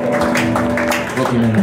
Looking in